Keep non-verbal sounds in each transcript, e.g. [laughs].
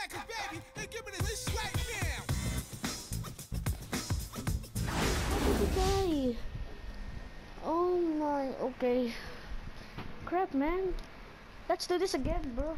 record, baby, and give me this right now. Oh my, okay. Crap, man. Let's do this again, bro.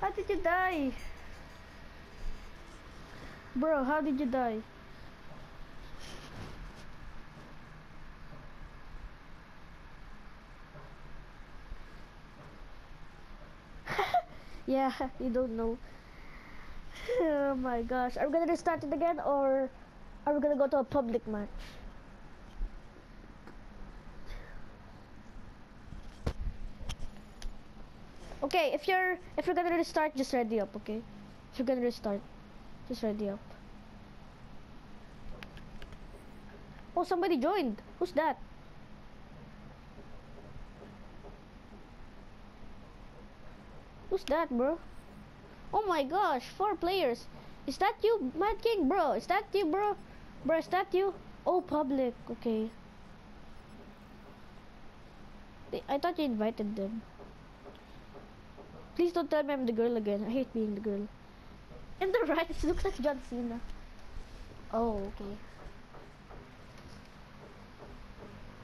How did you die? Bro, how did you die? [laughs] yeah, [laughs] you don't know. Oh my gosh. Are we gonna restart it again or are we gonna go to a public match? Okay, if you're if you're gonna restart, just ready up, okay? If you're gonna restart, just ready up. Oh, somebody joined. Who's that? Who's that, bro? Oh my gosh, four players. Is that you, Mad King, bro? Is that you, bro? Bro, is that you? Oh, public. Okay. I thought you invited them. Please don't tell me I'm the girl again. I hate being the girl. In the right, [laughs] it looks like John Cena. Oh, okay.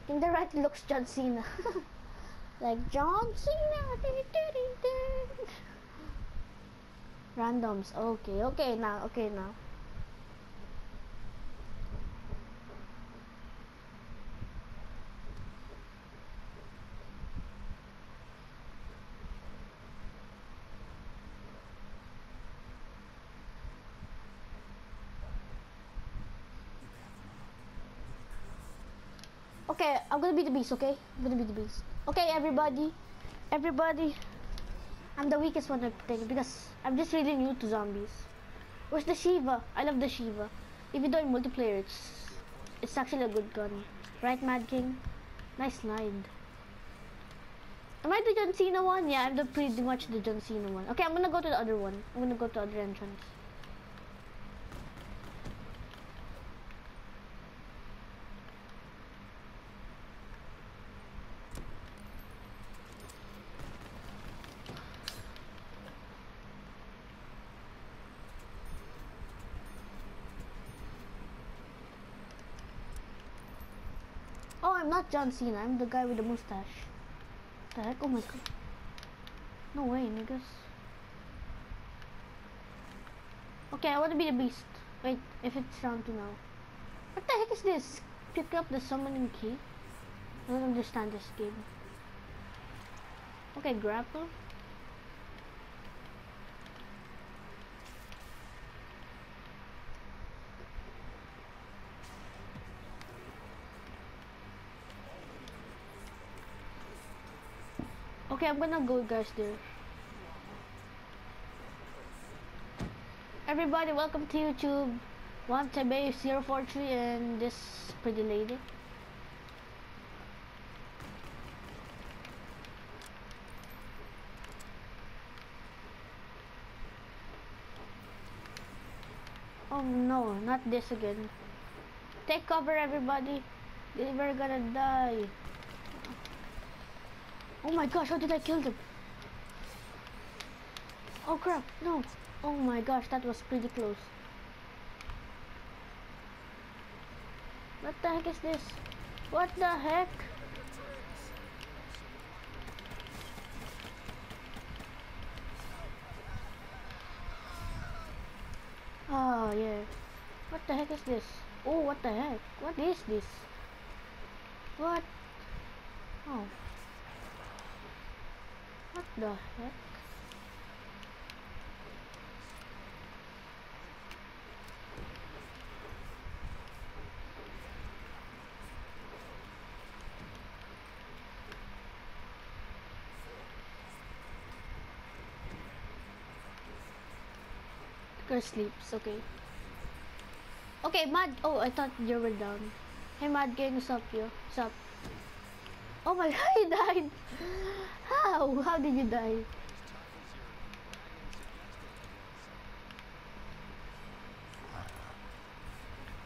In the right, it looks John Cena. [laughs] like John Cena. [laughs] Randoms. Okay, okay now. Okay now. Okay, I'm gonna be the beast, okay? I'm gonna be the beast. Okay, everybody. Everybody. I'm the weakest one I think because I'm just really new to zombies. Where's the Sheiva? I love the Sheiva. Even though in multiplayer, it's, it's actually a good gun. Right, Mad King? Nice slide. Am I the John Cena one? Yeah, I'm the pretty much the John Cena one. Okay, I'm gonna go to the other one. I'm gonna go to the other entrance. Oh, Not John Cena. I'm the guy with the mustache. The heck? Oh my god. No way, niggas. Okay, I want to be the beast. Wait, if it's round two now. What the heck is this? Pick up the summoning key? I don't understand this game. Okay, grapple. I'm gonna go guys there. Everybody, welcome to YouTube. One Tabe 043 and this pretty lady. Oh no, not this again. Take cover everybody. We're gonna die. Oh my gosh, how did I kill them? Oh crap, no. Oh my gosh, that was pretty close. What the heck is this? What the heck? Oh yeah. What the heck is this? Oh, what the heck? What is this? What? Oh. What the heck? Girl sleeps, okay. Okay, Mad. Oh, I thought you were down. Hey, Mad Gang, what's up, yo? What's up? Oh my god, [laughs] he died! How? How did you die?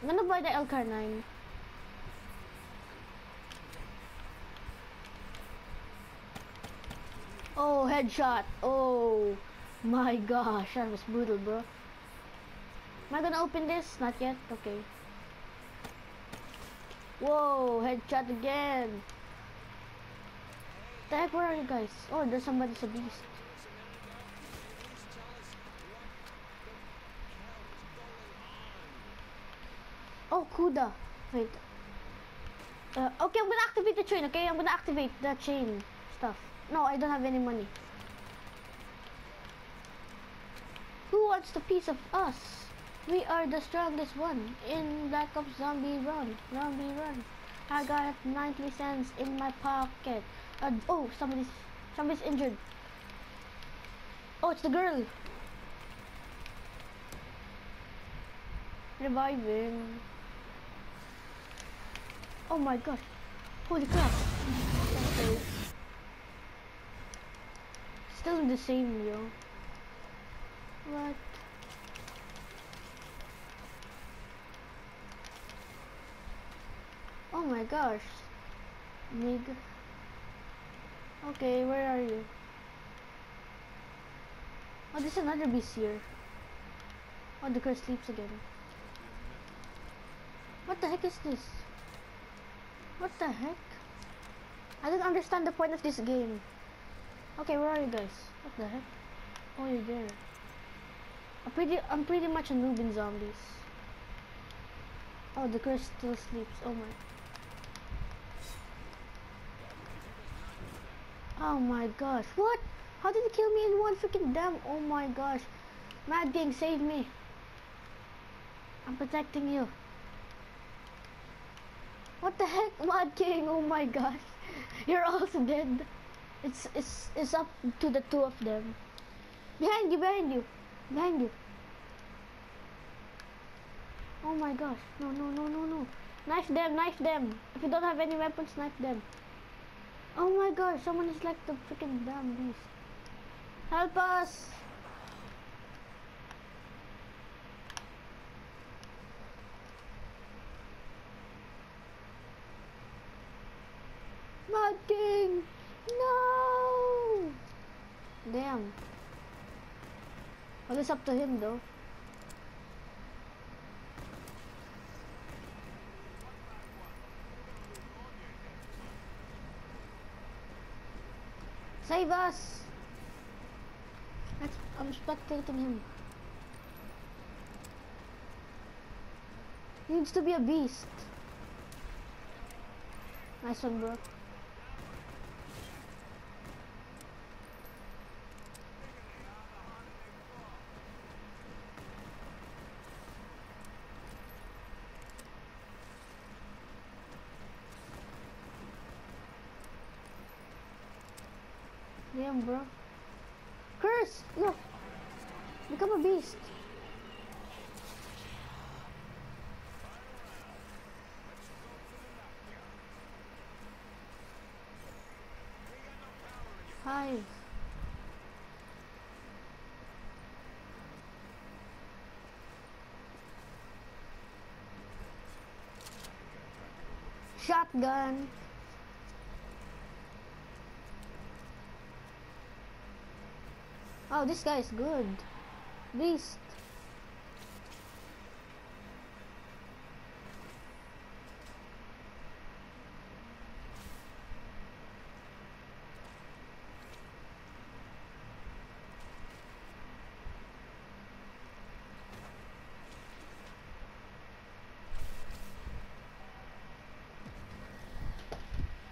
I'm gonna buy the LK9. Oh, headshot. Oh my gosh, that was brutal, bro. Am I gonna open this? Not yet. Okay. Whoa, headshot again. The heck, where are you guys? Oh, there's somebody's a beast. Oh, Kuda. Wait. Uh, okay, I'm gonna activate the chain, okay? I'm gonna activate the chain stuff. No, I don't have any money. Who wants the piece of us? We are the strongest one in Black Ops Zombie Run. Zombie Run. I got 90 cents in my pocket. Uh, oh, somebody's somebody's injured. Oh, it's the girl. Reviving. Oh my god. Holy crap. Okay. Still the same, yo. What? Oh my gosh. Nig. Okay, where are you? Oh, there's another beast here. Oh, the girl sleeps again. What the heck is this? What the heck? I don't understand the point of this game. Okay, where are you guys? What the heck? Oh, you're there. I'm pretty, I'm pretty much a noob in zombies. Oh, the girl still sleeps. Oh my. Oh my gosh. What? How did he kill me in one freaking damn? Oh my gosh. Mad Gang, save me. I'm protecting you. What the heck, [laughs] Mad King? Oh my gosh. [laughs] You're also dead. It's it's it's up to the two of them. Behind you, behind you. Behind you. Oh my gosh. No, no, no, no, no. Knife them, knife them. If you don't have any weapons, knife them. Oh my gosh, someone is like the freaking damn beast. Help us! My King! No! Damn. Well, it's up to him though. Save us! That's, I'm spectating him. He needs to be a beast. Nice one, bro. Damn, bro. Curse! No! Become a beast. Hi. Shotgun. Oh, this guy is good. Beast.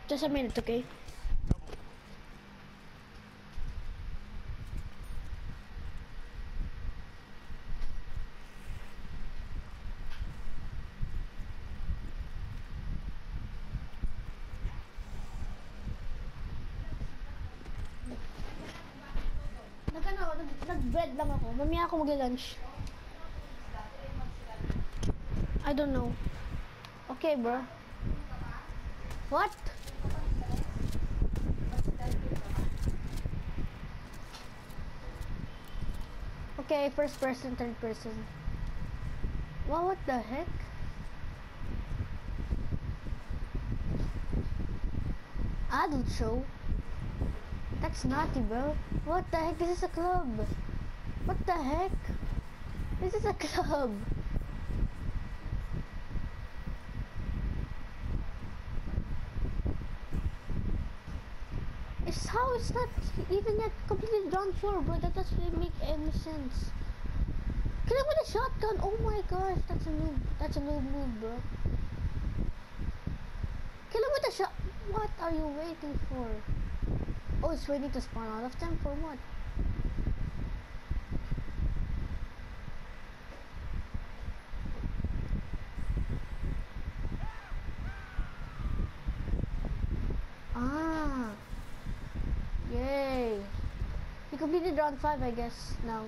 Just a minute, okay? Nag-bread lang ako. Mamaya ako mag-lunch. I don't know. Okay, bro. What? Okay, first person, third person. Wow, what the heck? Adult show? That's naughty, bro. What the heck? This is a club. What the heck? This is a club. It's how it's not even yet completely ground floor, bro. That doesn't make any sense. Kill him with a shotgun. Oh my gosh, that's a noob. That's a noob move, bro. Kill him with a shot. What are you waiting for? Oh, it's waiting to spawn out of them for what? Ah. Yay. He completed round 5, I guess, now.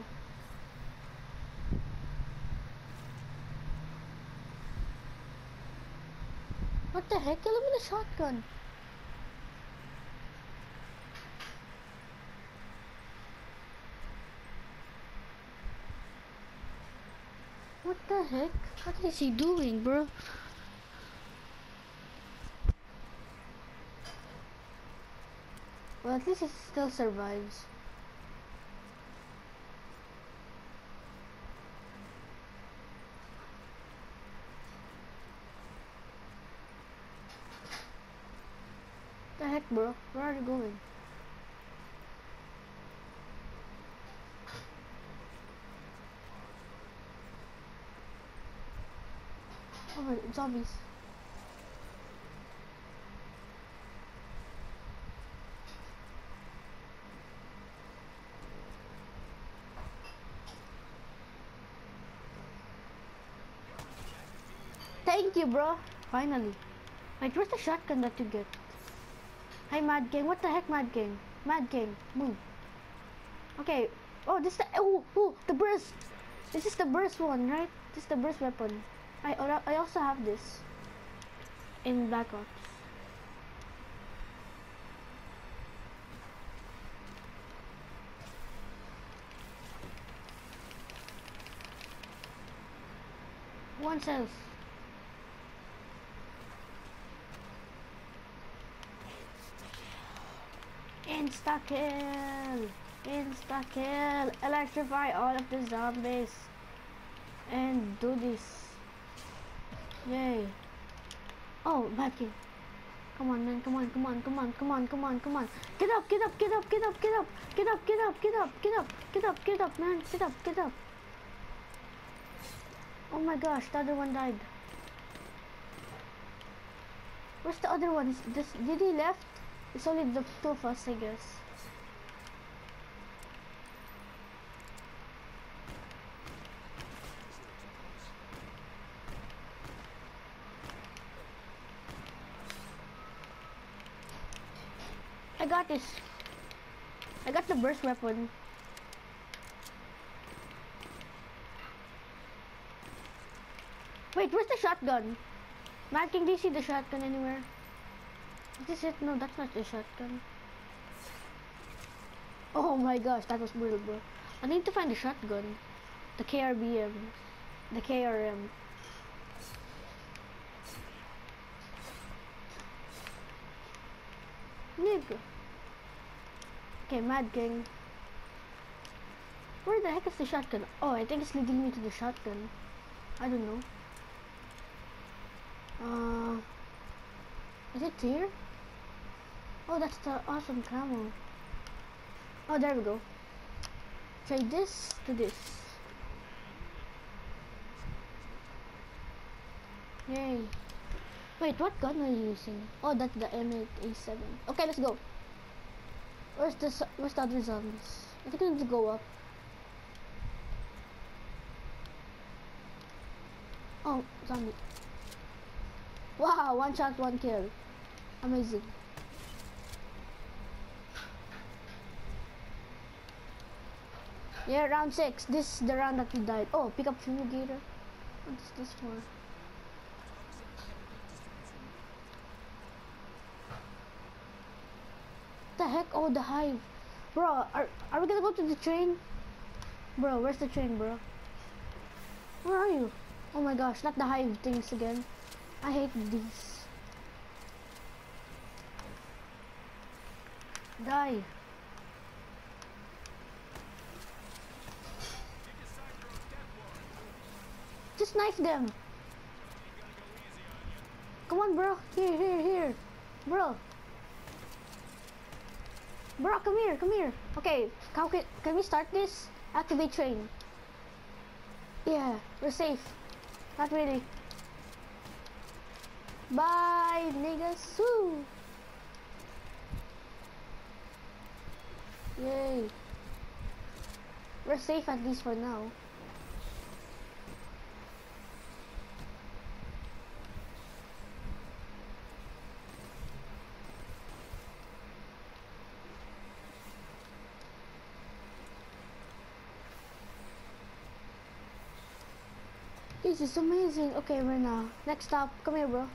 What the heck? Him with a shotgun. What the heck? What is he doing, bro? Well, at least he still survives. Bro? Where are you going? Oh my, zombies. Thank you, bro. Finally. Wait, where's the shotgun that you get? Hey, Mad Gang. What the heck, Mad Gang? Mad Gang, move. Okay. Oh, this the oh, oh the burst. This is the burst one, right? This is the burst weapon. I I also have this in Black Ops. One self. Insta kill! Insta kill! Electrify all of the zombies! And do this! Yay! Oh, Becky! Come on, man, come on, come on, come on, come on, come on, come on! Get up, get up, get up, get up, get up! Get up, get up, get up, get up, get up, get up, man! Get up, get up! Oh my gosh, the other one died. Where's the other one? Is this, did he left? It's only the two of us, I guess. I got this. I got the burst weapon. Wait, where's the shotgun? Matt, can you see the shotgun anywhere? Is this it? No, that's not the shotgun. Oh my gosh, that was brutal, bro. I need to find the shotgun. The KRBM. The KRM. Nigga. Okay, Mad Gang. Where the heck is the shotgun? Oh, I think it's leading me to the shotgun. I don't know. Uh, is it here? Oh, that's the awesome camo. Oh, there we go. Trade this to this. Yay. Wait, what gun are you using? Oh, that's the M8A7. Okay, let's go. Where's the where's the other zombies? I think I need to go up. Oh, zombie. Wow, one shot, one kill. Amazing. Yeah, round six. This is the round that we died. Oh, pick up fumigator. What is this for? The heck? Oh, the hive. Bro, are, are we gonna go to the train? Bro, where's the train, bro? Where are you? Oh my gosh, not the hive things again. I hate these. Die. Just knife them. Come on, bro. Here, here, here. Bro. Bro, come here, come here. Okay, can, can we start this? Activate train. Yeah, we're safe. Not really. Bye, niggas. Woo. Yay. We're safe at least for now. This is amazing. Okay, we're now. Next stop. Come here, bro.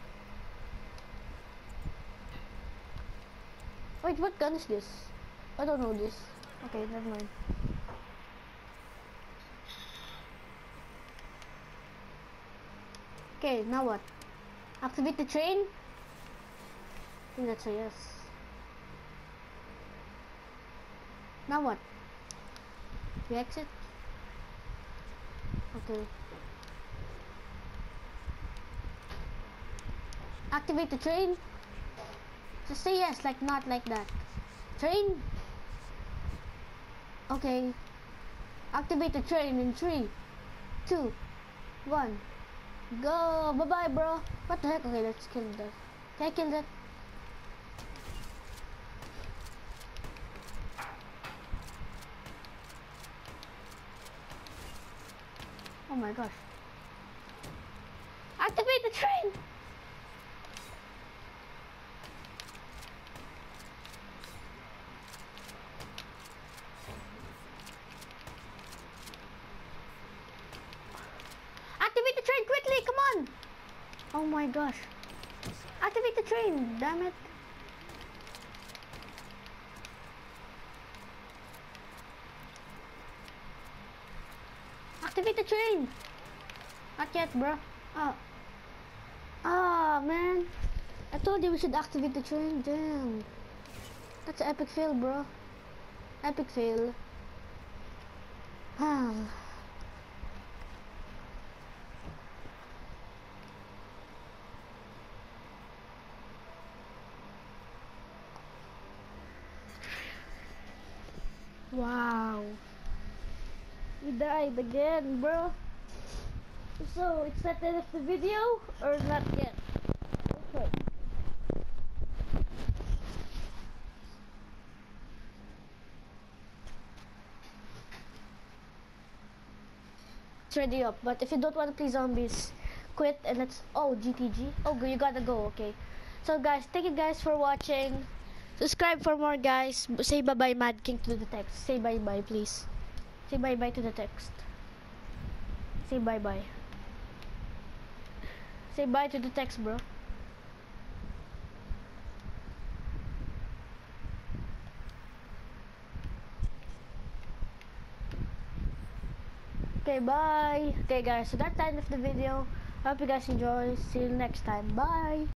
Wait, what gun is this? I don't know this. Okay, never mind. Okay, now what? Activate the train? I think that's a yes. Now what? We exit? Okay. Activate the train? Just say yes, like not like that. Train? Okay. Activate the train in three, two, one. Go! Bye bye, bro. What the heck? Okay, let's kill that. Can I kill that? Oh my gosh. Activate the train! Activate the train quickly, come on! Oh my gosh. Activate the train, damn it. Activate the train! Not yet, bro. Oh. Ah, man. I told you we should activate the train, damn. That's an epic fail, bro. Epic fail. [sighs] Ah. Wow. We died again, bro. So, it's that the end of the video or not yet? Okay. It's ready up, but if you don't want to play zombies, quit and let's. Oh, GTG. Oh, you gotta go. Okay. So, guys, thank you guys for watching. Subscribe for more, guys. Say bye bye, Mad King, to the text. Say bye bye, please. Say bye bye to the text. Say bye bye. Say bye to the text, bro. Okay, bye. Okay, guys, so that's the end of the video. Hope you guys enjoy. See you next time. Bye.